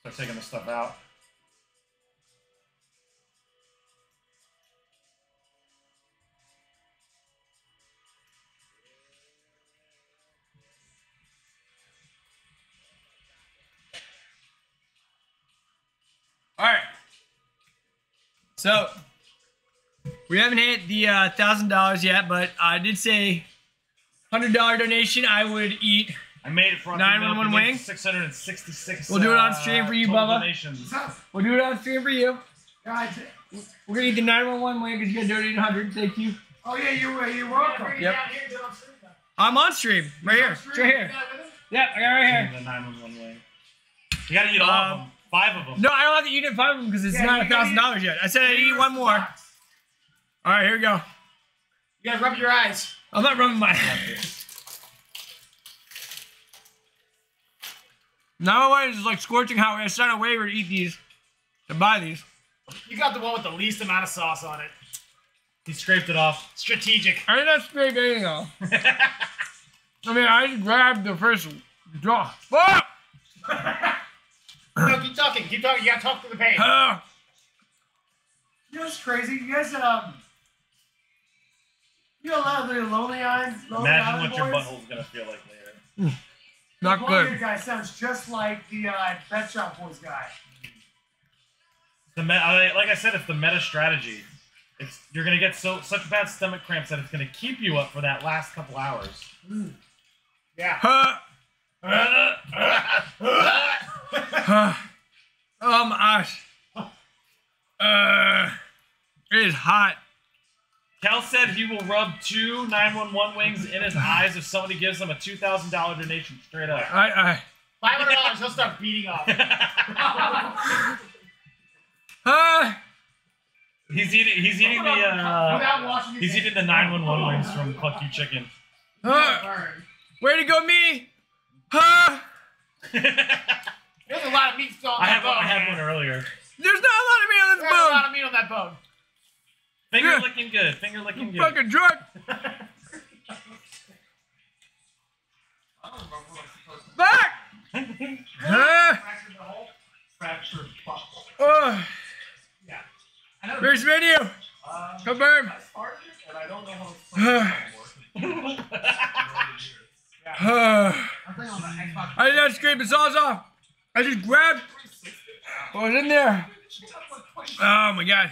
Start taking the stuff out. All right. So we haven't hit the uh, thousand dollars yet, but I did say hundred dollar donation. I would eat. I made it for 911 wing? Six hundred and sixty-six. We'll do it on uh, stream for you, total Bubba. Donations. We'll do it on stream for you. Guys, We're gonna eat the nine one one wing because you got donated hundred. Thank you. oh yeah, you're you're welcome. Yep. I'm on stream right here. It's right here. Yep, I got right here. The 911 wing. You gotta eat all Um, of them. Five of them. No, I don't have to eat it five of them because it's Yeah, not a thousand dollars yet. I said I'd eat one more. All right, here we go. You gotta rub your eyes. I'm not rubbing my. Now my is like scorching hot. I signed a waiver to eat these, to buy these. You got the one with the least amount of sauce on it. He scraped it off. Strategic. I did not scrape anything off. I mean, I just grabbed the first draw. Fuck! no, keep talking. Keep talking. You gotta talk to the pain. Ah! You know what's crazy? You guys, um, you know a lot of the Lonely Island, Lonely Imagine Island what your boys? butthole's gonna feel like later. not One of good. guy sounds just like the uh, Pet Shop Boys guy. The me- I- like I said, it's the meta strategy. It's you're gonna get so such bad stomach cramps that it's gonna keep you up for that last couple hours. Yeah. Ah! Ah. oh my gosh. Uh, it is hot. Cal said he will rub two 911 wings in his eyes if somebody gives him a $2,000 donation straight up. I, I, Five hundred dollars. He'll start beating off. ah! he's eating. He's eating the. Uh, Without washing he's eating the 911 wings from Cluck You Chicken. Burn. Way to go, me! Huh? There's a lot of meat still on I that have bone. I had one earlier. There's not a lot of meat on There's this a lot of meat on that bone. Finger Yeah. licking good. Finger licking You good. fucking drunk. Back! Ah! Fractured buckle. Oh, Yeah. I where's video? Um, Confirm. I started and I don't know how to work. Ah. I'm on the Xbox. I did not scrape the sauce off. I just grabbed what was in there. Oh my god.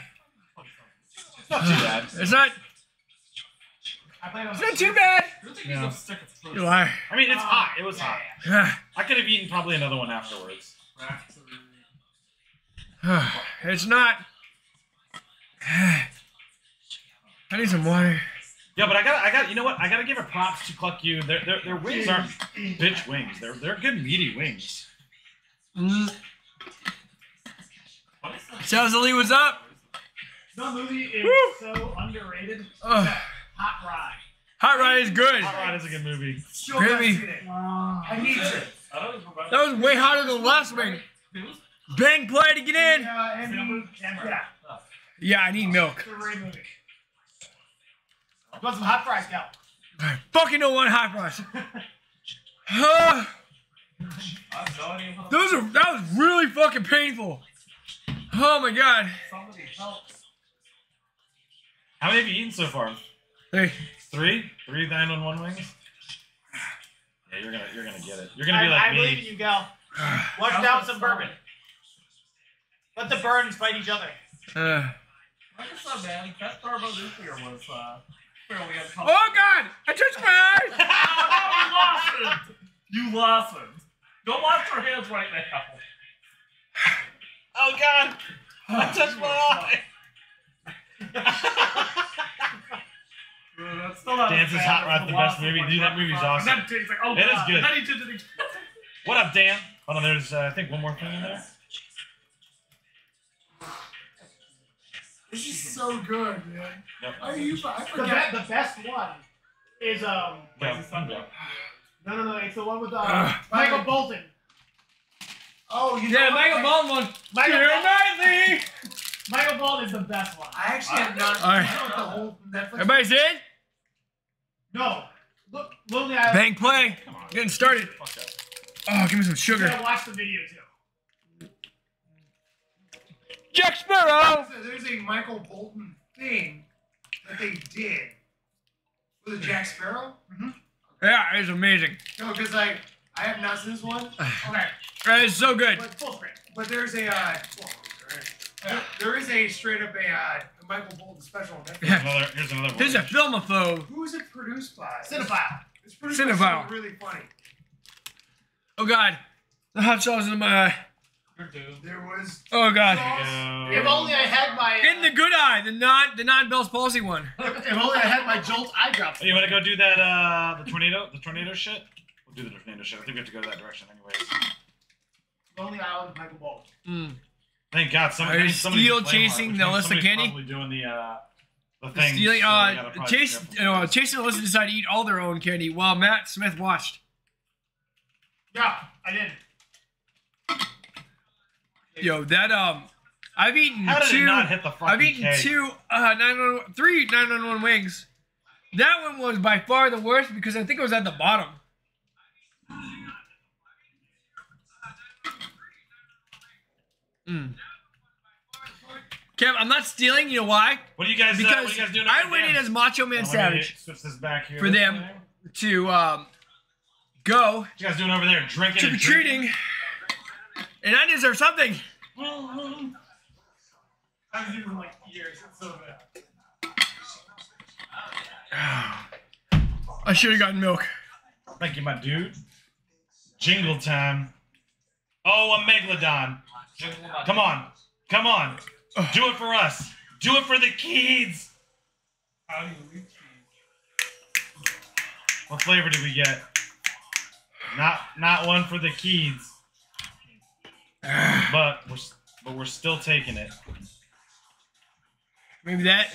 It's not too bad. It's not, I played on it's not too bad. You're thinking Yeah. of stick. You lie. I mean, it's hot. It was hot. I could have eaten probably another one afterwards. It's not. I need some water. Yeah, but I got, I got, you know what? I gotta give it props to Cluck You. Their, their, their wings aren't bitch wings. They're, they're good meaty wings. Mm. What is that? Cecily, what's up? The movie is Woo. so underrated. Ugh. Hot Rod. Hot Rod is good. Hot Rod is a good movie. Still Really? haven't seen it. I need to. I don't even remember. That was way hotter than the last wing. It was Bang play to get in. Yeah, and Film yeah. camera. Yeah, I need milk. It's a great movie. Want some hot fries, Cal? I fucking don't want hot fries. I have no idea how Those are that was really fucking painful. Oh my god. somebody help. How many have you eaten so far? Hey, Three? Three 911 wings? Yeah, you're gonna, you're gonna get it. You're gonna be I, like I me. believe in you, Gal. Watch How's down some bourbon. Let the burns fight each other. uh, Like I said, man, that thermonuclear was uh, fairly uncomfortable. oh god, I touched my eyes. you lost it. You lost it. Don't wash your hands right now. Oh God! I touched my eye. That's still not Dance is Hot Rod, the best movie. Dude, that by movie's awesome. And then he's like, oh, It is God. good. And then he did the What up, Dan? Hold on, there's uh, I think one more thing in there. This is so good, man. Nope. Are you? I forget. The, best one is um. Yeah. No, no, no. It's the one with uh, Ugh. Michael Bolton. Oh, you Yeah, know Michael what? Baldwin one. Michael Keira Baldwin. Knightley. Michael Bolton is the best one. I actually have not. All right. I the whole Netflix. Everybody's in? No, look, Lonely Island. Bang play. Come on. Getting started. Oh, give me some You sugar. gotta watch the video too. Jack Sparrow. There's a Michael Bolton thing that they did. Was it Jack Sparrow? Yeah, it's amazing. No, because like I have not seen this one. Okay. It's so good. But full screen. But there's a uh, well, there- there is a straight up a, uh, Michael Bolton special on Netflix. Yeah. Another, here's another This is a one. filmophobe. Who is it produced by? Cinephile. It's produced by Cinephile. someone really funny. Oh god, the hot sauce in my eye. You're. There was Oh god. Go. If only I had my. uh, In the good eye, the non the non Bell's palsy one. If only I had my Jolt eye drops. Hey, you want to go do that? Uh, the tornado, the tornado shit. We'll do the tornado shit. I think we have to go that direction, anyways. Lonely Island, Michael Bolton. Mm. Thank God, somebody. Are somebody's steal chasing hard, which the means Alyssa Kenny? Probably doing the uh, the thing. Stealing, so uh, be Chase, know, Chase and Alyssa decided to eat all their own candy while Matt Smith watched. Yeah, I did. Yo, that um, I've eaten How did two. it not hit the fucking I've eaten cake? two uh nine one three nine one one wings. That one was by far the worst because I think it was at the bottom. Mm. Kev, I'm not stealing. You know why? What are you guys? uh, what are Because you guys doing? I went as Macho Man I'm Savage this back here. for them. to um, go What you guys doing over there? Drinking trick or treating, and I deserve something. I haven't seen in like years. It's so good. I should have gotten milk. Thank you, my dude. Jingle time. Oh, a megalodon. Come on, come on. Do it for us. Do it for the kids. How do you eat What flavor did we get? Not not one for the kids. But we're but we're still taking it. Maybe that.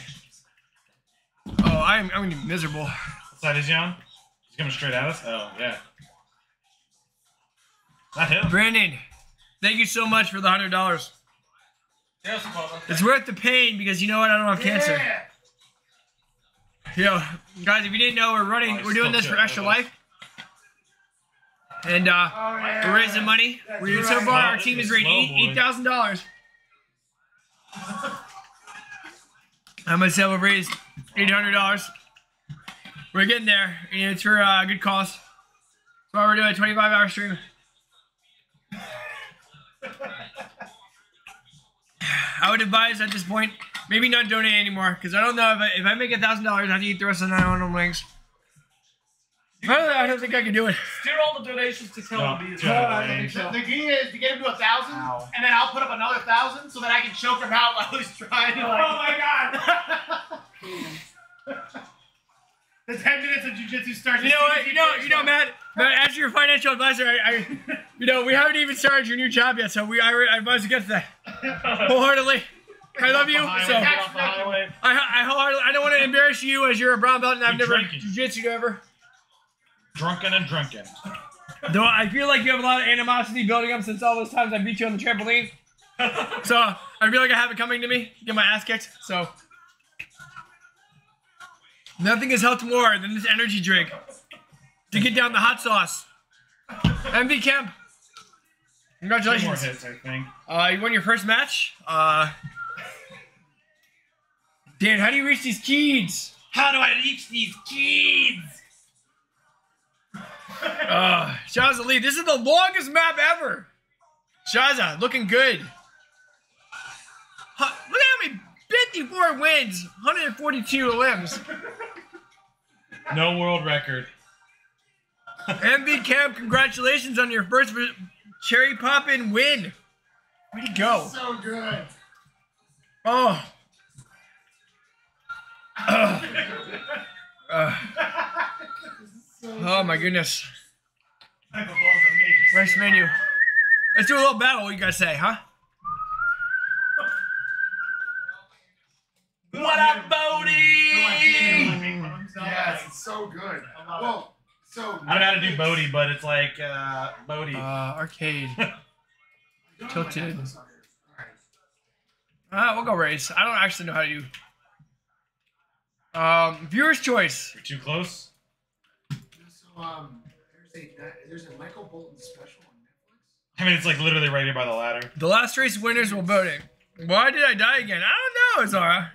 Oh, I'm I'm gonna be miserable. What side is he? He's coming straight at us. Oh yeah. Not him. Brandon, thank you so much for the hundred dollars. Yes, It's worth the pain because you know what? I don't have cancer. Yeah. Yo, guys, if you didn't know, we're running, Oh, we're doing this for good, Extra okay. Life, and uh, Oh, yeah. we're raising money. That's We're so right. far, our team is slow, raising eight thousand dollars. I myself have raised eight hundred dollars. We're getting there, and it's for uh, a good cause. That's why we're doing a twenty-five hour stream. I would advise at this point, maybe not donate anymore, because I don't know if I, if I make a thousand dollars, I have to eat the rest of the nine hundred wings. I don't, I don't think I can do it. Steer all the donations to Tell No, Bees. yeah, I yeah. so. The key is to get him to a thousand, Ow. and then I'll put up another thousand so that I can choke him out while he's trying to like. Oh my god! the ten minutes of jujitsu starts. You know what? You know, you know, Matt. Matt, as your financial advisor, I, I, you know, we haven't even started your new job yet, so we, I, I advise against that wholeheartedly. I love you, so I, off the highway. I wholeheartedly, I don't want to embarrass you as you're a brown belt and I've never jujitsu ever. Drunken and drunken. Though I feel like you have a lot of animosity building up since all those times I beat you on the trampoline. so I feel like I have it coming to me. Get my ass kicked. So nothing has helped more than this energy drink to get down the hot sauce. MV Kemp. Two more Congratulations. hits, I think. Uh, you won your first match. Uh, Dan, how do you reach these keys? How do I reach these kids? Uh, Shaza Lee, this is the longest map ever. Shaza, looking good. Huh, look at how many 54 wins, 142 limbs. No world record. MV Camp, congratulations on your first cherry poppin' win. Way to go. So good. Oh. Ugh. Ugh. oh my goodness. Rice menu. Let's do a little battle. What you guys say, huh? What up, Bodie? Yes, it's so good. Well, so I don't know how to do Bodie, but it's like uh, Bodie. Uh, arcade. tilted. Alright. Uh, we'll go race. I don't actually know how to do. Um, viewer's choice. You're too close. So um, there's a there's a Michael Bolton special on Netflix. I mean, it's like literally right here by the ladder. The last race winners will voting. Why did I die again? I don't know, Zara.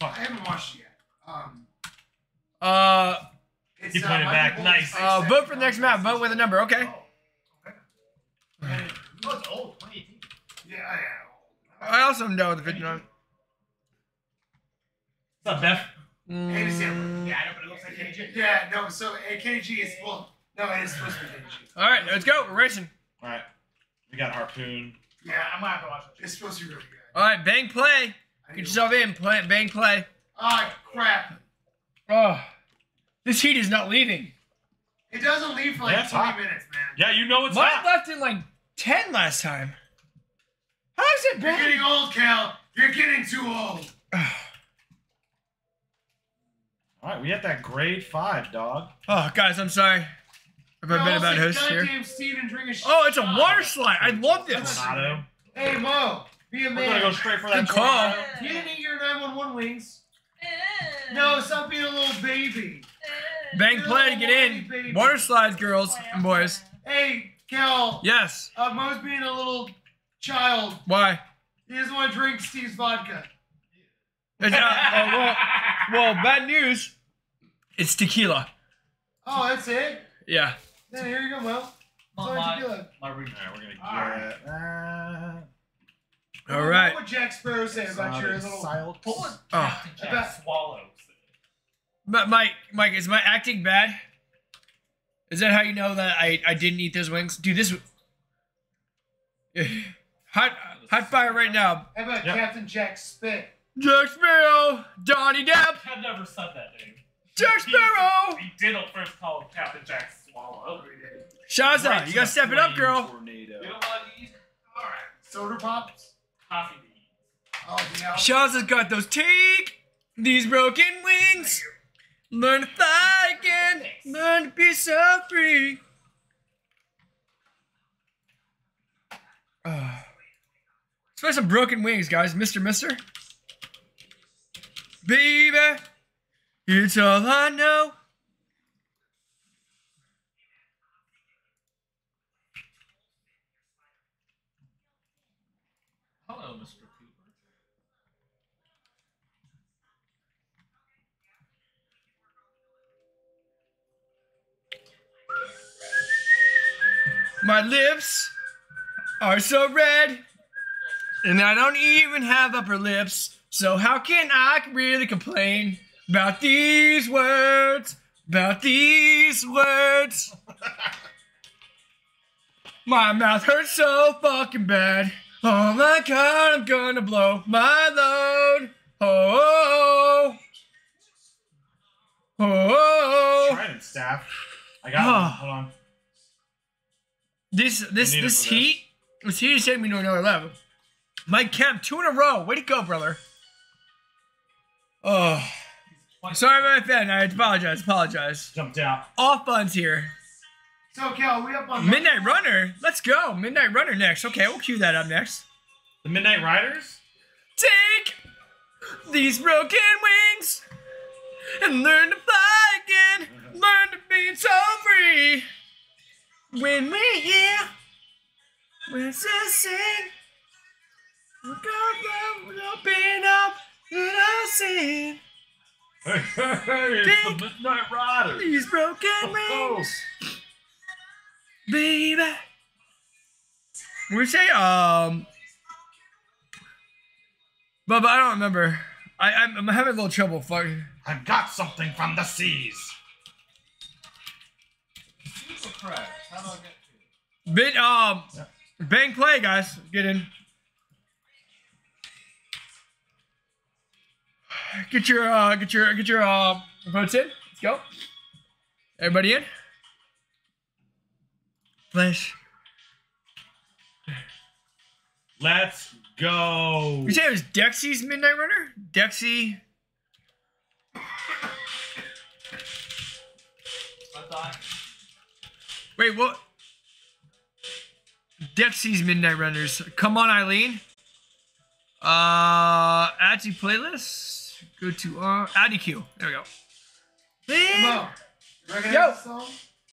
I haven't watched it yet. Um, Uh, it's, He uh, put it back. Nice. six uh, vote for the next map. Vote with a number. Okay. Oh, it's old. 2018. Yeah, yeah. I also am down with the 59. What's up, Beth? Hey, December. Mm. Yeah, I know, but it looks like KJ. Yeah, no, so uh, AKG is, well, no, it is supposed to be KG. All right, let's go. We're racing. All right. We got Harpoon. Yeah, I'm gonna have to watch that. It's supposed to be really good. All right, bang play. Get yourself in. Play, bang play. Oh, crap. Oh, this heat is not leaving. It doesn't leave for like Yeah, it's 20 hot. minutes, man. Yeah, you know it's Mine hot. left in like 10 last time. How's it You're getting old, Cal. You're getting too old. All right, we had that grade five, dog. Oh, guys, I'm sorry. If I've been a bad host here. Goddamn Steven drinking shit. Oh, it's a water slide. I love this. Tornado. Hey, Mo. Be a We're gonna go straight for that. Good that call. tornado. You didn't eat your 911 wings. No, stop being a little baby. Bang play to get in. Water slides, girls and boys. Hey, Cal. Yes. Uh, Mo's being a little child. Why? He doesn't want to drink Steve's vodka. It's, uh, oh, well, well, bad news. It's tequila. Oh, that's it? Yeah. Then here you go, Mo. Sorry, My, tequila. my room. All right, we're gonna All get that. All right. What would Jack Sparrow say about your little... Silence. Pull it. Oh. Captain Jack About- swallows. But Mike, Mike, is my acting bad? Is that how you know that I, I didn't eat those wings? Dude, this hot hot fire right now. How about Yep. Captain Jack Spit? Jack Sparrow, Donnie Depp, I never said that name. Jack Sparrow. He did at first call him Captain Jack Swallow. Shaza, Right you gotta step it up, girl. Tornado. You know what? He's Alright. Soda Pops? coffee beans. Oh, yeah. Shaza's got those take these broken wings. Learn to fly again. Learn to be so free. Uh, let's play some broken wings, guys. Mister, Mister. Baby, it's all I know. My lips are so red, and I don't even have upper lips. So how can I really complain about these words? About these words. My mouth hurts so fucking bad. Oh my god, I'm gonna blow my load. Oh, oh, oh. Trident staff. I got Oh. one. Ah. Hold on. This this this for this. heat this heat is taking me to another level. Mike Kemp, two in a row. Way to go, brother. Oh, sorry about that. I apologize. Apologize. Jumped out. Off buns here. So, Cal, we up on... Midnight Runner. Let's go. Midnight Runner next. Okay, we'll cue that up next. The Midnight Riders? Take these broken wings and learn to fly again. Learn to be so free. When we hear, when to sing, we're gonna open up and I'll sing. Hey, hey, hey, it's the Midnight Riders. These broken Oh. wings, baby. We say um, but, but I don't remember. I I'm, I'm having a little trouble. Fuck. I've got something from the seas. Super crack. How do I get to it? Bit um, Yeah. bang play, guys. Get in. Get your uh, get your get your uh votes in. Let's go. Everybody in. Flash. Let's go. You say it was Dexy's Midnight Runner? Dexy. I thought. Wait, what? Dexy's Midnight Runners. Come on, Eileen. Uh, add to playlist. Go to uh, add EQ. There we go. Mo, you recognize Yo. this song?